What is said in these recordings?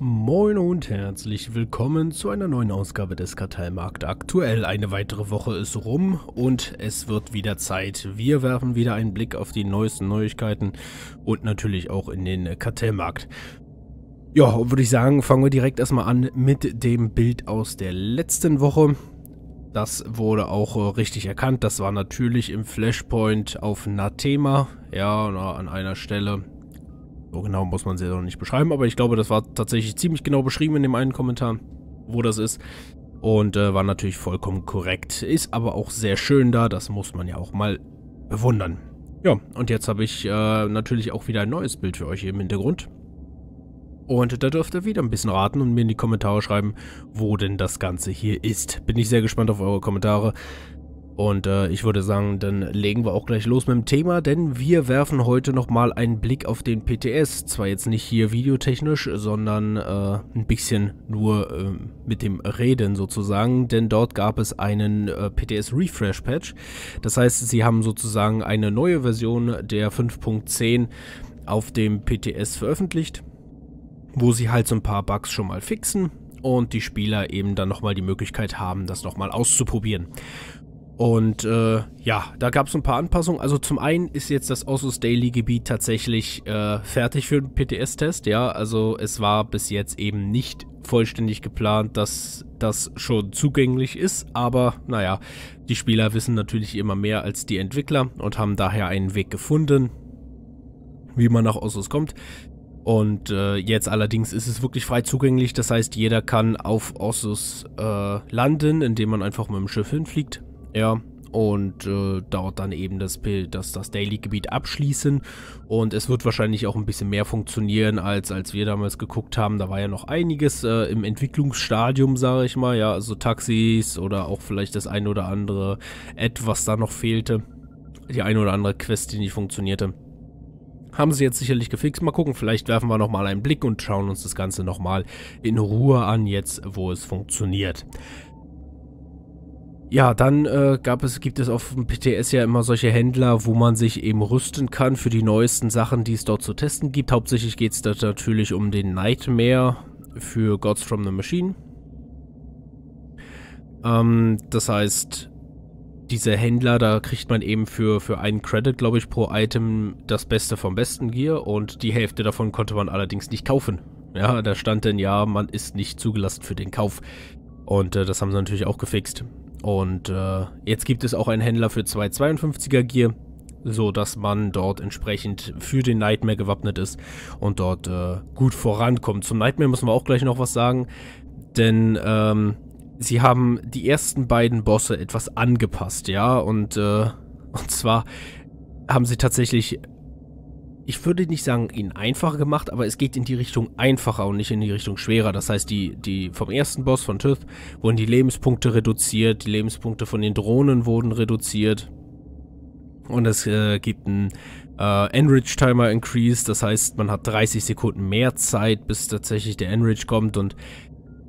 Moin und herzlich willkommen zu einer neuen Ausgabe des Kartellmarkt aktuell. Eine weitere Woche ist rum und es wird wieder Zeit. Wir werfen wieder einen Blick auf die neuesten Neuigkeiten und natürlich auch in den Kartellmarkt. Ja, würde ich sagen, fangen wir direkt erstmal an mit dem Bild aus der letzten Woche. Das wurde auch äh, richtig erkannt. Das war natürlich im Flashpoint auf Nathema, ja, an einer Stelle. So genau muss man sie noch nicht beschreiben, aber ich glaube, das war tatsächlich ziemlich genau beschrieben in dem einen Kommentar, wo das ist. Und äh, war natürlich vollkommen korrekt. Ist aber auch sehr schön da, das muss man ja auch mal bewundern. Ja, und jetzt habe ich äh, natürlich auch wieder ein neues Bild für euch hier im Hintergrund. Und da dürft ihr wieder ein bisschen raten und mir in die Kommentare schreiben, wo denn das Ganze hier ist. Bin ich sehr gespannt auf eure Kommentare. Und äh, ich würde sagen, dann legen wir auch gleich los mit dem Thema, denn wir werfen heute nochmal einen Blick auf den PTS. Zwar jetzt nicht hier videotechnisch, sondern äh, ein bisschen nur äh, mit dem Reden sozusagen, denn dort gab es einen äh, PTS Refresh Patch. Das heißt, sie haben sozusagen eine neue Version der 5.10 auf dem PTS veröffentlicht, wo sie halt so ein paar Bugs schon mal fixen und die Spieler eben dann nochmal die Möglichkeit haben, das nochmal auszuprobieren. Und äh, ja, da gab es ein paar Anpassungen. Also zum einen ist jetzt das Ossus Daily Gebiet tatsächlich äh, fertig für den PTS-Test. Ja, also es war bis jetzt eben nicht vollständig geplant, dass das schon zugänglich ist. Aber naja, die Spieler wissen natürlich immer mehr als die Entwickler und haben daher einen Weg gefunden, wie man nach Ossus kommt. Und äh, jetzt allerdings ist es wirklich frei zugänglich. Das heißt, jeder kann auf Ossus äh, landen, indem man einfach mit dem Schiff hinfliegt ja, und äh, dort dann eben das, das, das Daily-Gebiet abschließen. Und es wird wahrscheinlich auch ein bisschen mehr funktionieren, als, als wir damals geguckt haben. Da war ja noch einiges äh, im Entwicklungsstadium, sage ich mal. Ja, also Taxis oder auch vielleicht das ein oder andere etwas da noch fehlte. Die eine oder andere Quest, die nicht funktionierte. Haben sie jetzt sicherlich gefixt. Mal gucken, vielleicht werfen wir nochmal einen Blick und schauen uns das Ganze nochmal in Ruhe an, jetzt wo es funktioniert. Ja, dann äh, gab es, gibt es auf dem PTS ja immer solche Händler, wo man sich eben rüsten kann für die neuesten Sachen, die es dort zu testen gibt. Hauptsächlich geht es da natürlich um den Nightmare für Gods from the Machine. Ähm, das heißt, diese Händler, da kriegt man eben für, für einen Credit, glaube ich, pro Item das Beste vom besten Gear und die Hälfte davon konnte man allerdings nicht kaufen. Ja, da stand denn ja, man ist nicht zugelassen für den Kauf. Und äh, das haben sie natürlich auch gefixt. Und äh, jetzt gibt es auch einen Händler für 252er Gear, so dass man dort entsprechend für den Nightmare gewappnet ist und dort äh, gut vorankommt. Zum Nightmare müssen wir auch gleich noch was sagen, denn ähm, sie haben die ersten beiden Bosse etwas angepasst, ja, und, äh, und zwar haben sie tatsächlich ich würde nicht sagen, ihn einfacher gemacht, aber es geht in die Richtung einfacher und nicht in die Richtung schwerer. Das heißt, die, die vom ersten Boss von Tüth wurden die Lebenspunkte reduziert, die Lebenspunkte von den Drohnen wurden reduziert. Und es äh, gibt einen äh, Enrich Timer Increase, das heißt, man hat 30 Sekunden mehr Zeit, bis tatsächlich der Enrich kommt und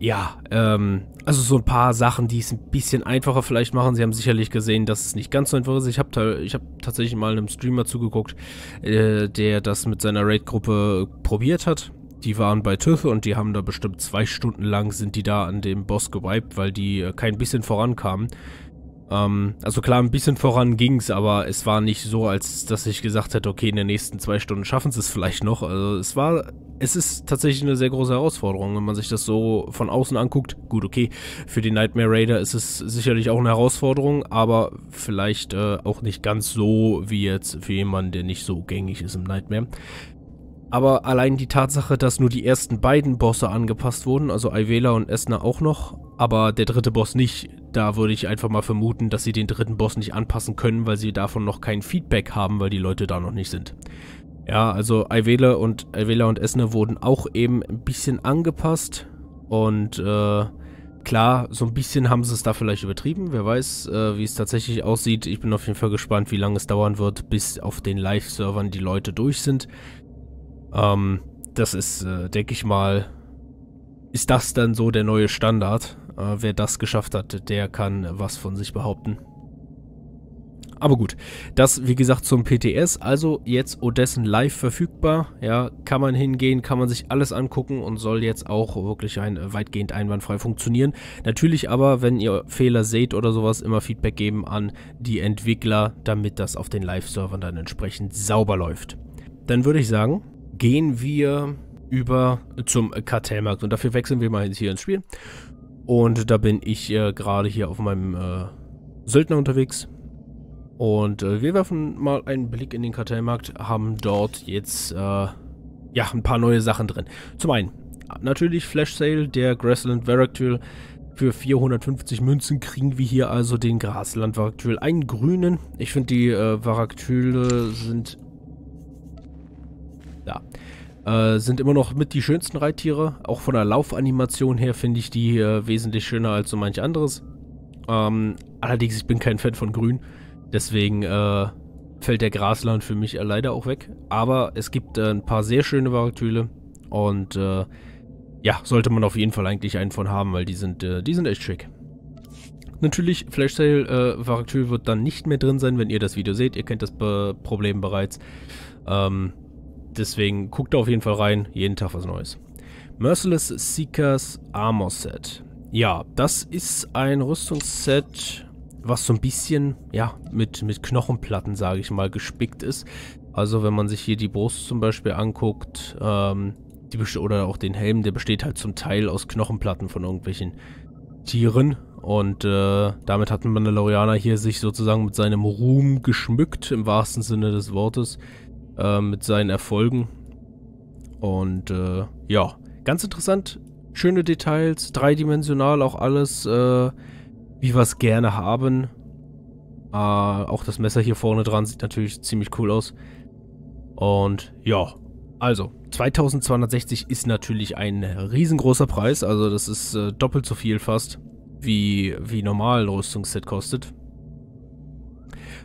ja, ähm, also so ein paar Sachen, die es ein bisschen einfacher vielleicht machen. Sie haben sicherlich gesehen, dass es nicht ganz so einfach ist. Ich habe hab tatsächlich mal einem Streamer zugeguckt, äh, der das mit seiner Raid-Gruppe probiert hat. Die waren bei Tüth und die haben da bestimmt zwei Stunden lang sind die da an dem Boss gewiped, weil die äh, kein bisschen vorankamen. Ähm, also klar, ein bisschen voran ging es, aber es war nicht so, als dass ich gesagt hätte, okay, in den nächsten zwei Stunden schaffen sie es vielleicht noch. Also es war, es ist tatsächlich eine sehr große Herausforderung, wenn man sich das so von außen anguckt. Gut, okay, für die Nightmare Raider ist es sicherlich auch eine Herausforderung, aber vielleicht äh, auch nicht ganz so wie jetzt für jemanden, der nicht so gängig ist im Nightmare. Aber allein die Tatsache, dass nur die ersten beiden Bosse angepasst wurden, also Ivela und Esna auch noch, aber der dritte Boss nicht, da würde ich einfach mal vermuten, dass sie den dritten Boss nicht anpassen können, weil sie davon noch kein Feedback haben, weil die Leute da noch nicht sind. Ja, also Ivela und Ivela und Esna wurden auch eben ein bisschen angepasst und äh, klar, so ein bisschen haben sie es da vielleicht übertrieben. Wer weiß, äh, wie es tatsächlich aussieht. Ich bin auf jeden Fall gespannt, wie lange es dauern wird, bis auf den Live-Servern die Leute durch sind. Ähm, das ist, äh, denke ich mal, ist das dann so der neue Standard. Äh, wer das geschafft hat, der kann was von sich behaupten. Aber gut, das wie gesagt zum PTS, also jetzt Odessen live verfügbar, ja, kann man hingehen, kann man sich alles angucken und soll jetzt auch wirklich ein, weitgehend einwandfrei funktionieren. Natürlich aber, wenn ihr Fehler seht oder sowas, immer Feedback geben an die Entwickler, damit das auf den Live-Servern dann entsprechend sauber läuft. Dann würde ich sagen, gehen wir über zum Kartellmarkt und dafür wechseln wir mal hier ins Spiel. Und da bin ich äh, gerade hier auf meinem äh, Söldner unterwegs und äh, wir werfen mal einen Blick in den Kartellmarkt, haben dort jetzt äh, ja ein paar neue Sachen drin. Zum einen natürlich Flash Sale, der Grassland Varactyl. Für 450 Münzen kriegen wir hier also den Grasland Varactyl, einen grünen. Ich finde die äh, Varaktyle sind ja äh, sind immer noch mit die schönsten Reittiere. Auch von der Laufanimation her finde ich die äh, wesentlich schöner als so manch anderes. Ähm, allerdings, ich bin kein Fan von Grün. Deswegen äh, fällt der Grasland für mich leider auch weg. Aber es gibt äh, ein paar sehr schöne Varatyle und äh, ja, sollte man auf jeden Fall eigentlich einen von haben, weil die sind, die sind echt schick. Natürlich, Flash Sale äh, Varaktyl wird dann nicht mehr drin sein, wenn ihr das Video seht. Ihr kennt das Be Problem bereits. Ähm, deswegen guckt da auf jeden Fall rein. Jeden Tag was Neues. Merciless Seekers Armor Set. Ja, das ist ein Rüstungsset was so ein bisschen, ja, mit, mit Knochenplatten, sage ich mal, gespickt ist. Also wenn man sich hier die Brust zum Beispiel anguckt, ähm, oder auch den Helm, der besteht halt zum Teil aus Knochenplatten von irgendwelchen Tieren. Und äh, damit hat ein Mandalorianer hier sich sozusagen mit seinem Ruhm geschmückt, im wahrsten Sinne des Wortes, äh, mit seinen Erfolgen. Und äh, ja, ganz interessant, schöne Details, dreidimensional auch alles, äh, wie wir es gerne haben. Äh, auch das Messer hier vorne dran sieht natürlich ziemlich cool aus. Und ja, also 2260 ist natürlich ein riesengroßer Preis. Also das ist äh, doppelt so viel fast, wie, wie normal ein Rüstungsset kostet.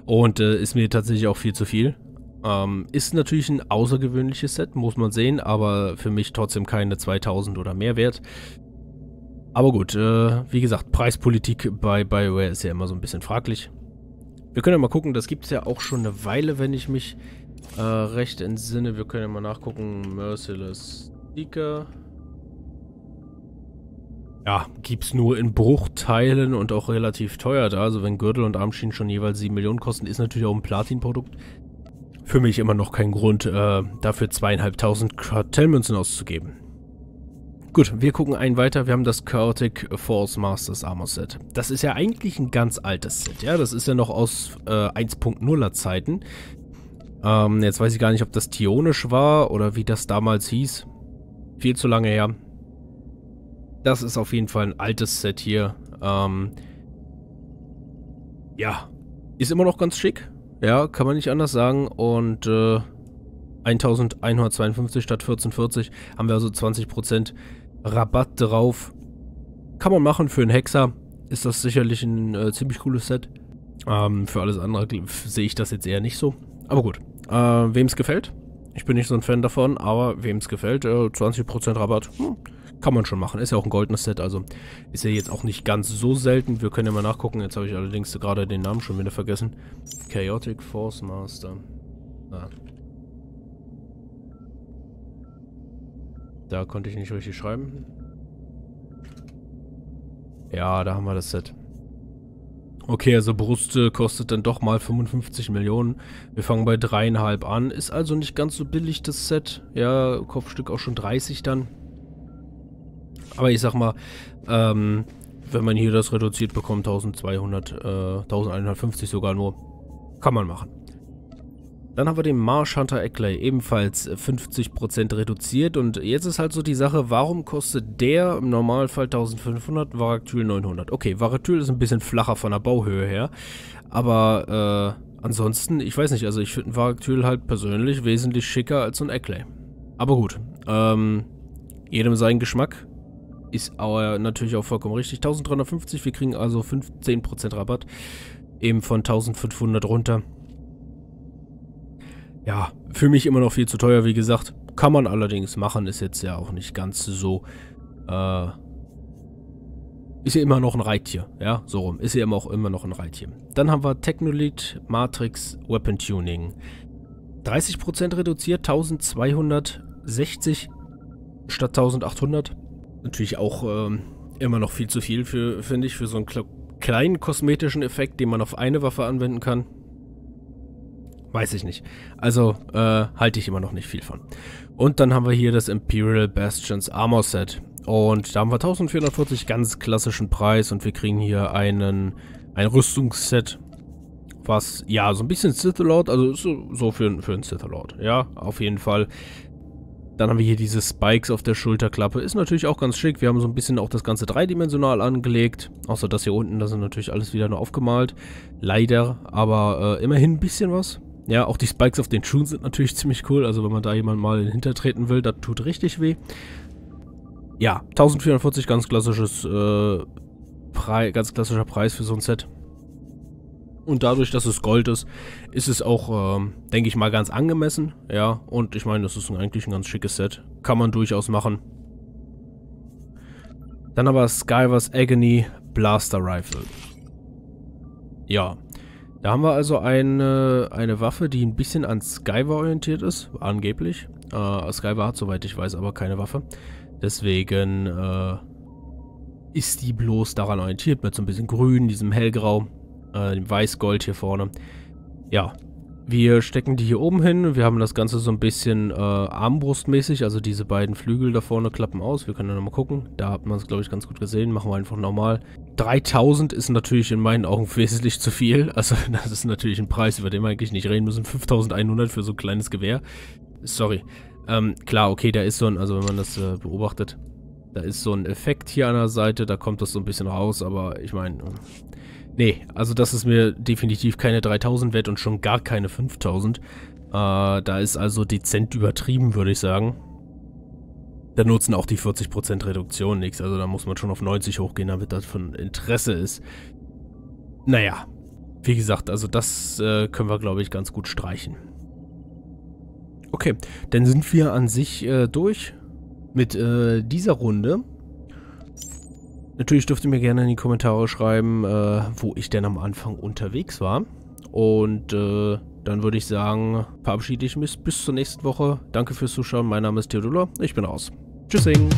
Und äh, ist mir tatsächlich auch viel zu viel. Ähm, ist natürlich ein außergewöhnliches Set, muss man sehen, aber für mich trotzdem keine 2000 oder mehr wert. Aber gut, äh, wie gesagt, Preispolitik bei BioWare ist ja immer so ein bisschen fraglich. Wir können ja mal gucken, das gibt es ja auch schon eine Weile, wenn ich mich äh, recht entsinne. Wir können ja mal nachgucken. Merciless Seeker. Ja, gibt es nur in Bruchteilen und auch relativ teuer da. Also wenn Gürtel und Armschienen schon jeweils 7 Millionen kosten, ist natürlich auch ein Platin-Produkt. Für mich immer noch kein Grund, äh, dafür zweieinhalbtausend Kartellmünzen auszugeben. Gut, wir gucken einen weiter. Wir haben das Chaotic Force Masters Armor Set. Das ist ja eigentlich ein ganz altes Set, ja. Das ist ja noch aus äh, 1.0er Zeiten. Ähm, jetzt weiß ich gar nicht, ob das Tionisch war oder wie das damals hieß. Viel zu lange her. Das ist auf jeden Fall ein altes Set hier. Ähm, ja, ist immer noch ganz schick. Ja, kann man nicht anders sagen. Und äh, 1152 statt 1440 haben wir also 20% Rabatt drauf. Kann man machen für einen Hexer. Ist das sicherlich ein äh, ziemlich cooles Set. Ähm, für alles andere sehe ich das jetzt eher nicht so. Aber gut. Äh, wem es gefällt. Ich bin nicht so ein Fan davon, aber wem es gefällt, äh, 20% Rabatt. Hm, kann man schon machen. Ist ja auch ein goldenes Set, also ist ja jetzt auch nicht ganz so selten. Wir können ja mal nachgucken. Jetzt habe ich allerdings gerade den Namen schon wieder vergessen. Chaotic Force Master. Ah, Da konnte ich nicht richtig schreiben. Ja, da haben wir das Set. Okay, also Brust kostet dann doch mal 55 Millionen. Wir fangen bei dreieinhalb an. Ist also nicht ganz so billig, das Set. Ja, Kopfstück auch schon 30 dann. Aber ich sag mal, ähm, wenn man hier das reduziert bekommt, 1200, äh, 1150 sogar nur, kann man machen. Dann haben wir den Marsh Hunter Eckley, ebenfalls 50% reduziert. Und jetzt ist halt so die Sache, warum kostet der im Normalfall 1500, Varaktyl 900? Okay, Varaktyl ist ein bisschen flacher von der Bauhöhe her. Aber äh, ansonsten, ich weiß nicht, also ich finde Varaktyl halt persönlich wesentlich schicker als so ein Eckley. Aber gut, ähm, jedem sein Geschmack. Ist aber natürlich auch vollkommen richtig. 1350, wir kriegen also 15% Rabatt. Eben von 1500 runter. Ja, für mich immer noch viel zu teuer, wie gesagt. Kann man allerdings machen, ist jetzt ja auch nicht ganz so, äh, ist ja immer noch ein Reittier, ja, so rum, ist ja immer auch immer noch ein Reittier. Dann haben wir Technolith Matrix Weapon Tuning. 30% reduziert, 1260 statt 1800. Natürlich auch ähm, immer noch viel zu viel, für, finde ich, für so einen kleinen kosmetischen Effekt, den man auf eine Waffe anwenden kann. Weiß ich nicht. Also, äh, halte ich immer noch nicht viel von. Und dann haben wir hier das Imperial Bastions Armor Set. Und da haben wir 1440 ganz klassischen Preis und wir kriegen hier einen, ein Rüstungsset, was, ja, so ein bisschen Sith Lord, also so, für, für einen Sith Lord, ja, auf jeden Fall. Dann haben wir hier diese Spikes auf der Schulterklappe. Ist natürlich auch ganz schick. Wir haben so ein bisschen auch das Ganze dreidimensional angelegt. Außer das hier unten, das ist natürlich alles wieder nur aufgemalt. Leider, aber äh, immerhin ein bisschen was. Ja, auch die Spikes auf den Schuhen sind natürlich ziemlich cool. Also wenn man da jemand mal hintertreten will, das tut richtig weh. Ja, 1440, ganz klassisches, äh, Pre ganz klassischer Preis für so ein Set. Und dadurch, dass es Gold ist, ist es auch, ähm, denke ich mal, ganz angemessen. Ja, und ich meine, das ist eigentlich ein ganz schickes Set. Kann man durchaus machen. Dann aber Skywars Agony Blaster Rifle. Ja, da haben wir also eine, eine Waffe, die ein bisschen an Skyver orientiert ist, angeblich. Äh, Skyver hat, soweit ich weiß, aber keine Waffe. Deswegen äh, ist die bloß daran orientiert, mit so ein bisschen grün, diesem hellgrau äh, dem Weißgold hier vorne. Ja, wir stecken die hier oben hin. Wir haben das Ganze so ein bisschen äh, armbrustmäßig, also diese beiden Flügel da vorne klappen aus. Wir können ja nochmal gucken. Da hat man es, glaube ich, ganz gut gesehen. Machen wir einfach normal. 3000 ist natürlich in meinen Augen wesentlich zu viel. Also das ist natürlich ein Preis, über den wir eigentlich nicht reden müssen. 5100 für so ein kleines Gewehr. Sorry. Ähm, klar, okay, da ist so ein, also wenn man das äh, beobachtet, da ist so ein Effekt hier an der Seite, da kommt das so ein bisschen raus, aber ich meine, Nee, also das ist mir definitiv keine 3000 wert und schon gar keine 5000. Äh, da ist also dezent übertrieben, würde ich sagen. Da nutzen auch die 40% Reduktion nichts. Also da muss man schon auf 90 hochgehen, damit das von Interesse ist. Naja, wie gesagt, also das äh, können wir, glaube ich, ganz gut streichen. Okay, dann sind wir an sich äh, durch mit äh, dieser Runde. Natürlich dürft ihr mir gerne in die Kommentare schreiben, äh, wo ich denn am Anfang unterwegs war. Und äh, dann würde ich sagen, verabschiede ich mich bis zur nächsten Woche. Danke fürs Zuschauen. Mein Name ist Theodula. Ich bin raus. Tschüssing.